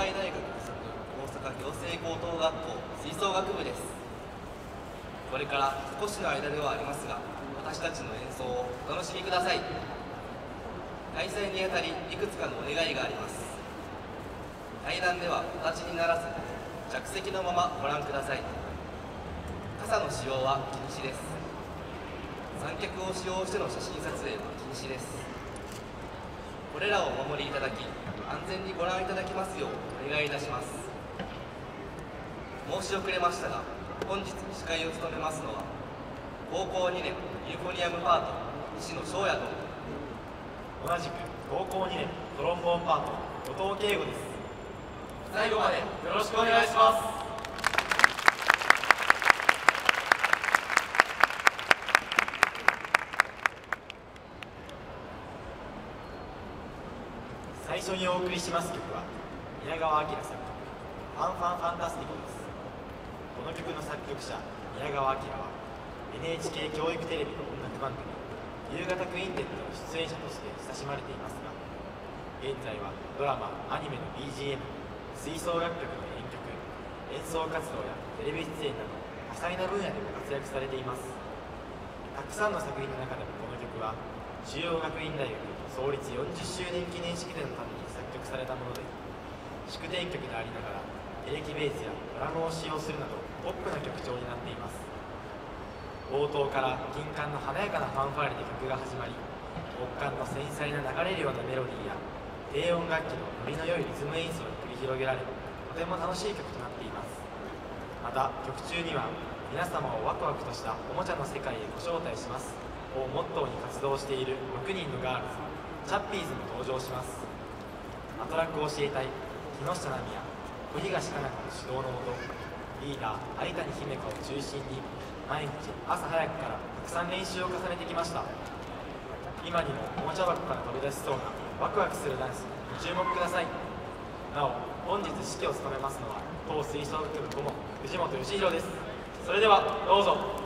海大学大阪行政高等学校吹奏楽部です。これから少しの間ではありますが私たちの演奏をお楽しみください。開催にあたりいくつかのお願いがあります。階段では形にならず着席のままご覧ください。傘の使用は禁止です。三脚を使用しての写真撮影は禁止です。これらをお守りいただき安全にご覧いただきますようお願いいたします。申し遅れましたが本日司会を務めますのは高校2年ユーフォニアムパート西野翔也と。同じく高校2年トロンボーンパート後藤圭吾です。最後までよろしくお願いします初にお送りします曲は宮川明作曲「ファンファンファンタスティコ」です。この曲の作曲者宮川明は NHK 教育テレビの音楽番組「夕方クインテット」の出演者として親しまれていますが現在はドラマアニメの BGM 吹奏楽曲の編曲演奏活動やテレビ出演など多彩な分野でも活躍されています。たくさんの作品の中でもこの曲は中央学院大学創立40周年記念式典のために曲されたもので祝典曲でありながらエレキベースやドラムを使用するなどポップな曲調になっています。冒頭から金管の華やかなファンファーレで曲が始まり極寒の繊細な流れるようなメロディーや低音楽器のノリの良いリズム演奏が繰り広げられとても楽しい曲となっています。また曲中には皆様をワクワクとしたおもちゃの世界へご招待します。をモットーに活動している6人のガールズチャッピーズも登場します。アトラックを教えたい木下奈美や小東かな子の指導のもとリーダー有谷姫香を中心に毎日朝早くからたくさん練習を重ねてきました。今にもおもちゃ箱から飛び出しそうなワクワクするダンスに注目ください。なお本日指揮を務めますのは当吹奏楽部顧問藤本義弘です。それではどうぞ「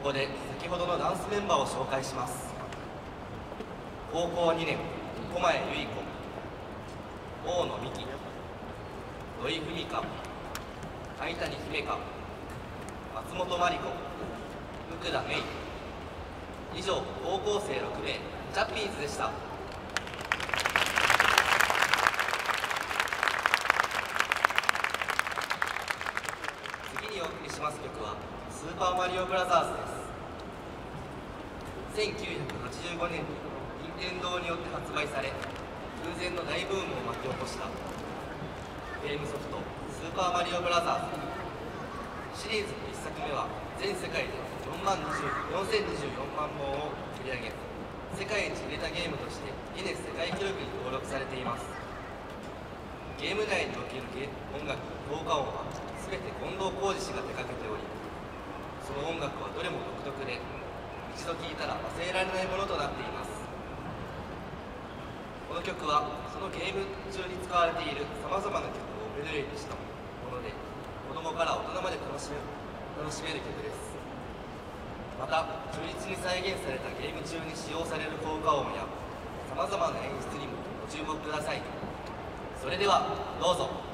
ここで先ほどのダンスメンバーを紹介します。高校2年駒江由衣子大野美希土井文香相谷姫香松本真理子福田芽衣以上高校生6名チャッピーズでした次にお送りします曲は「スーパーマリオブラザーズ」です。1985年に任天堂によって発売され空前の大ブームを巻き起こしたゲームソフト「スーパーマリオブラザーズ」シリーズの1作目は全世界で4024万本を売り上げ世界一売れたゲームとしてギネス世界記録に登録されています。ゲーム内における音楽効果音は全て近藤浩二氏が手掛けておりその音楽はどれも独特で一度聴いたら忘れられないものとなっています。この曲はそのゲーム中に使われているさまざまな曲をメドレーにしたもので子供から大人まで楽しめ楽しめる曲です。また忠実に再現されたゲーム中に使用される効果音やさまざまな演出にもご注目ください。それではどうぞ「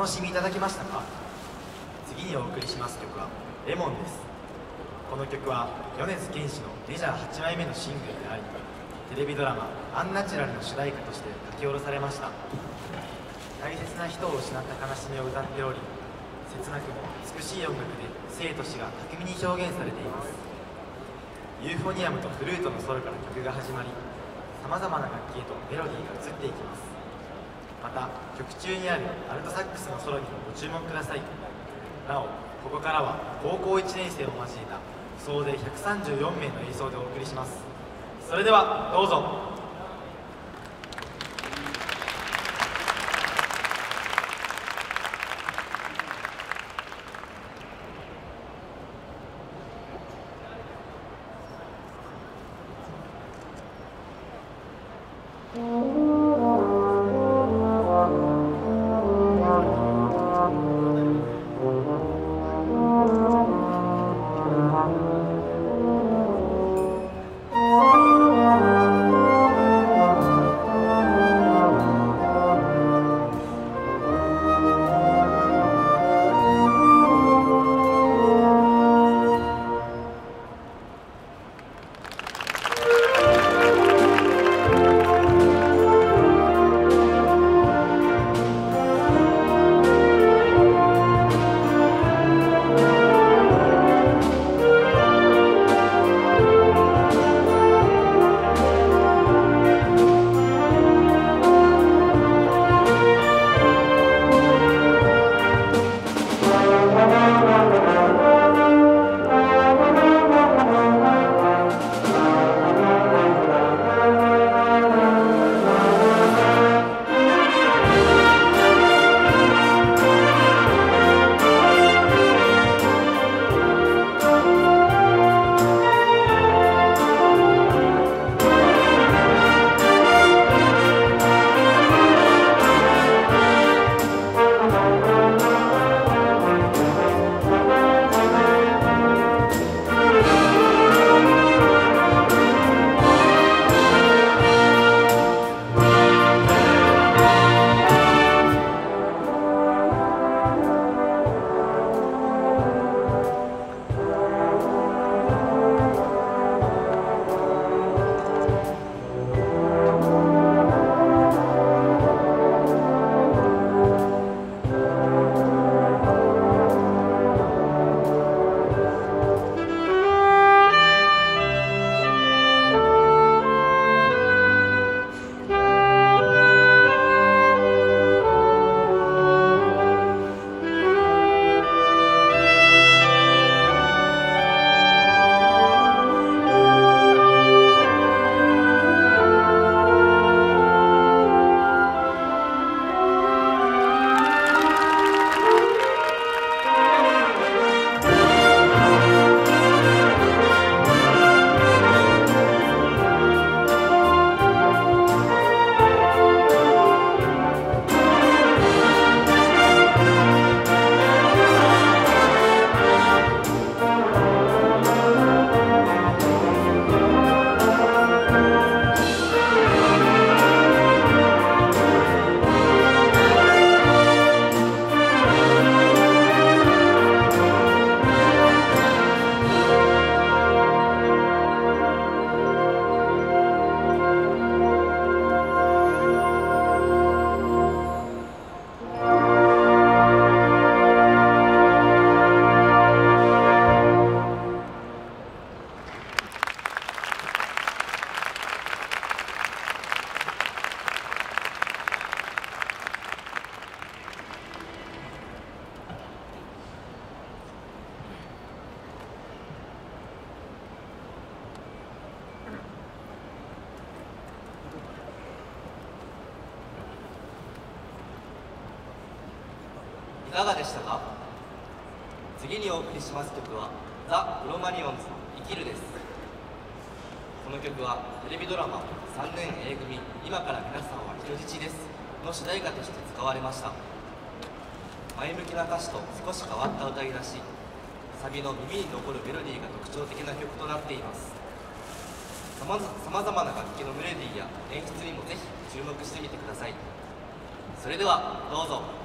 楽しみいただけましたか？次にお送りします曲は「レモン」です。この曲は米津玄師のメジャー8枚目のシングルでありテレビドラマ「アンナチュラル」の主題歌として書き下ろされました。大切な人を失った悲しみを歌っており切なくも美しい音楽で生と死が巧みに表現されています。ユーフォニアムとフルートのソロから曲が始まりさまざまな楽器へとメロディーが移っていきます。た曲中にあるアルトサックスのソロにもご注目ください。なおここからは高校1年生を交えた総勢134名の演奏でお送りします。それではどうぞ。りします曲はザ・クロマニオンズ生きるです。この曲はテレビドラマ3年 A 組今から皆さんは人質です。の主題歌として使われました。前向きな歌詞と少し変わった歌い出しサビの耳に残るメロディーが特徴的な曲となっています。さまざまな楽器のメロディーや演出にもぜひ注目してみてください。それではどうぞ。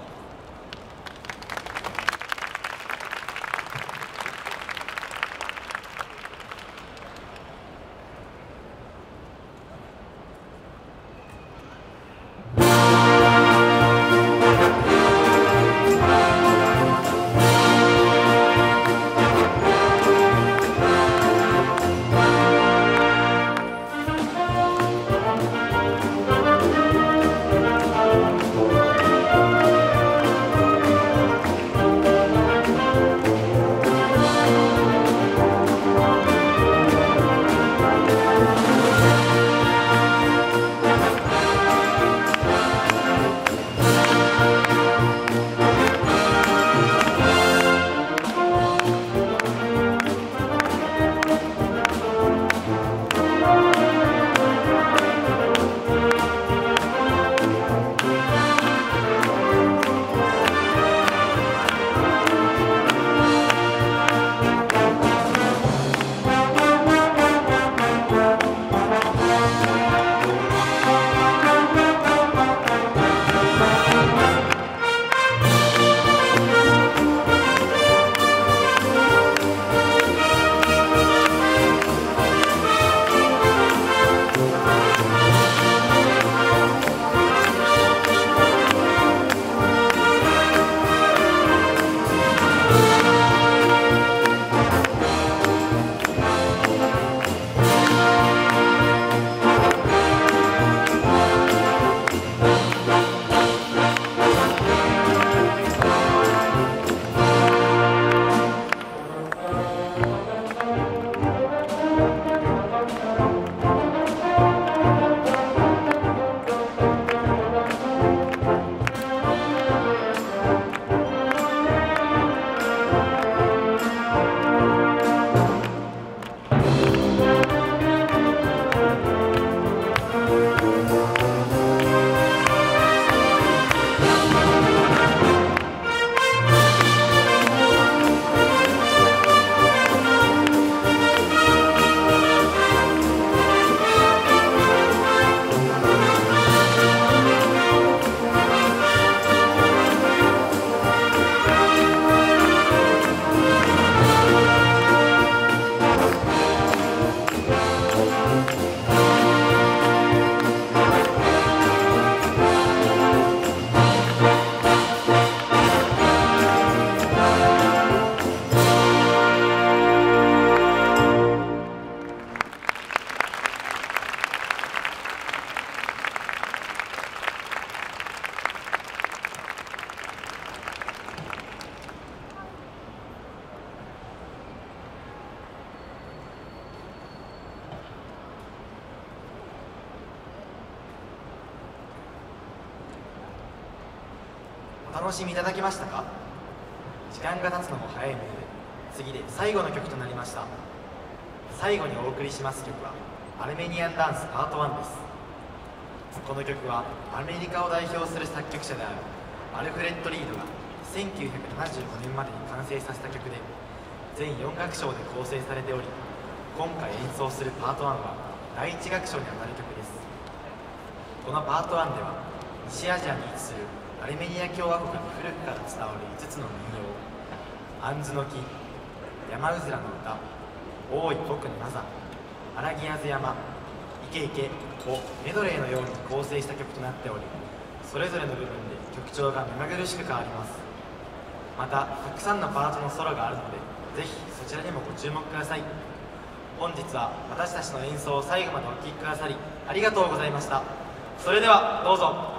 楽しみいただけましたか？時間が経つのも早いので次で最後の曲となりました。最後にお送りします曲はアルメニアンダンスパート1です。この曲はアメリカを代表する作曲者であるアルフレッド・リードが1975年までに完成させた曲で全4楽章で構成されており今回演奏するパート1は第1楽章にあたる曲です。このパート1では西アジアに位置するアルメニア共和国に古くから伝わる5つの民謡「アンズの木」「山うずらの歌」「大い僕のナザ」「荒木津山」「イケイケ」をメドレーのように構成した曲となっておりそれぞれの部分で曲調が目まぐるしく変わります。またたくさんのパートのソロがあるのでぜひそちらにもご注目ください。本日は私たちの演奏を最後までお聴きくださりありがとうございました。それではどうぞ「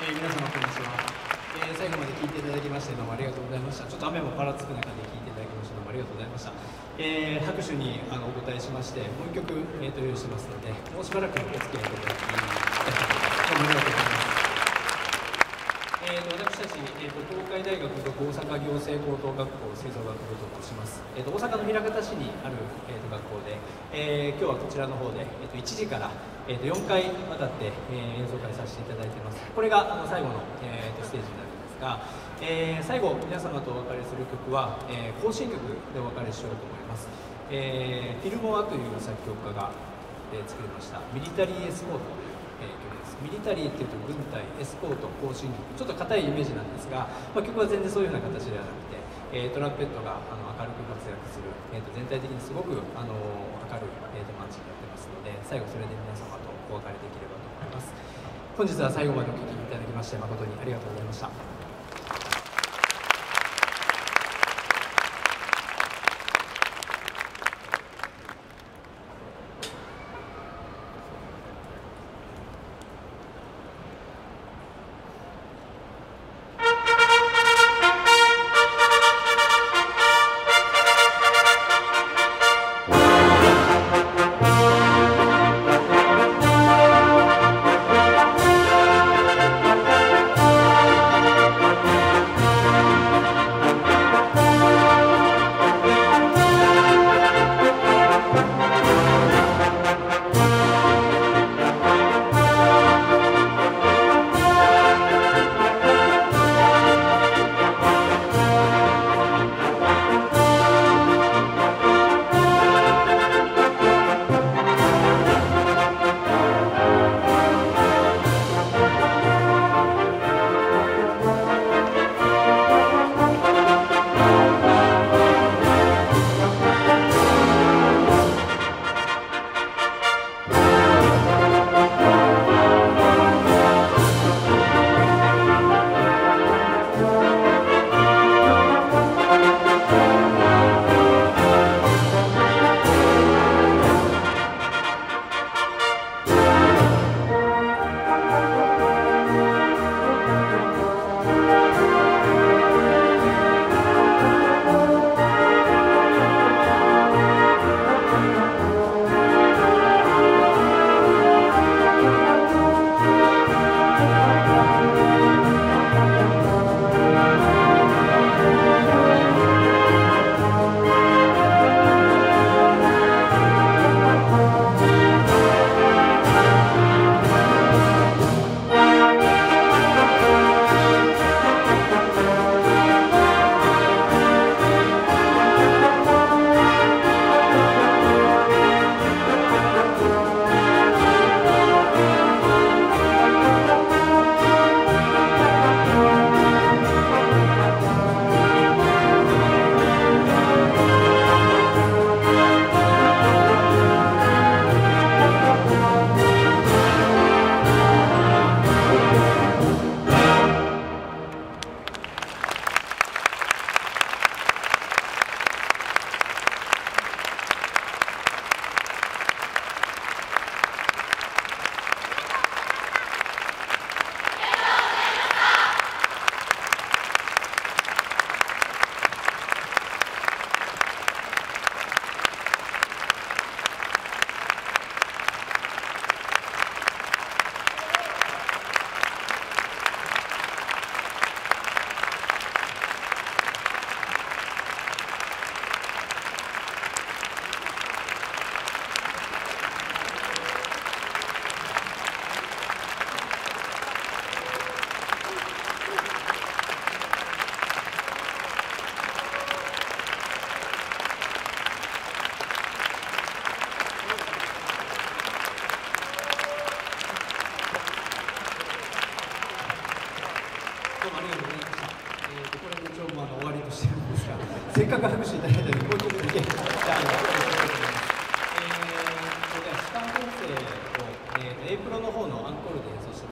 えー皆様こんにちは、えー最後まで聞いていただきましてどうもありがとうございました。ちょっと雨もぱらつく中で聞いていただきましてどうもありがとうございました、えー拍手にあのお答えしましてもう一曲、えーと用意しますのでもうしばらくお付き合いいただきたいと思います。どうもありがとうございますえー、と私たち、えー、と東海大学と大阪行政高等学校吹奏楽部と申します、えー、と大阪の枚方市にある、えー、と学校で、えー今日はこちらの方で、えー、と1時から、えー、と4回わたって、えー演奏会させていただいてます。これがあの最後の、えー、とステージになるんですが、えー最後皆様とお別れする曲は、えー行進曲でお別れしようと思います、えーフィルモアという作曲家が、えー作りました。ミリタリーエスコートという、えー曲です。ミリタリーっていうと軍隊エスコート行進曲。ちょっと硬いイメージなんですが、まあ、曲は全然そういうような形ではなくて、えトランペットがあの明るく活躍する、えーと全体的にすごくあのかる、えーとマーチになってますので最後それで皆様とお別れできればと思います。本日は最後までお聴きいただきまして誠にありがとうございました。 생각하시